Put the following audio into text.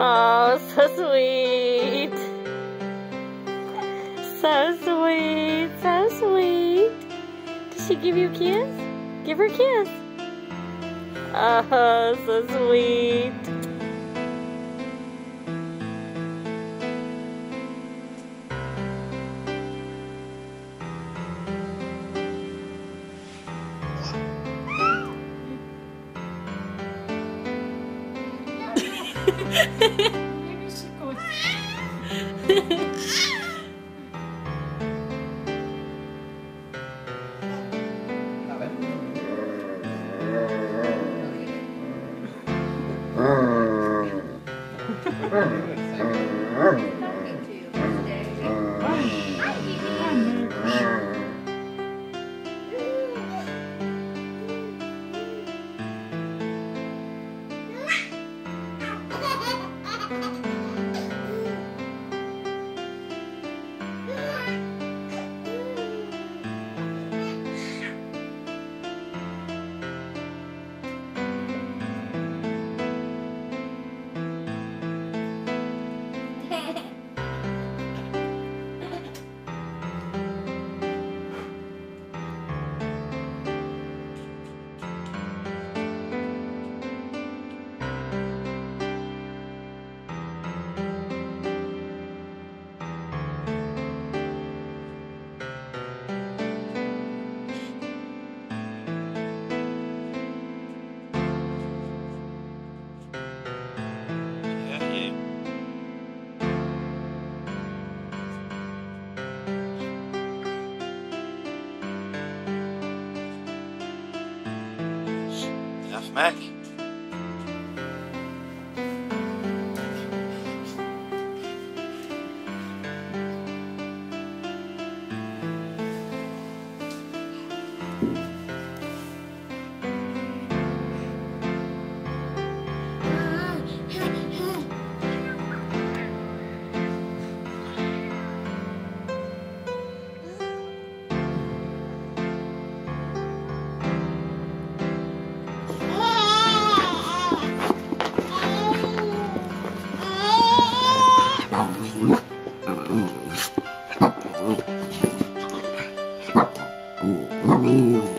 Oh, so sweet. So sweet. So sweet. Did she give you a kiss? Give her a kiss. Oh, so sweet. Ha ha ha! Mac. Amém.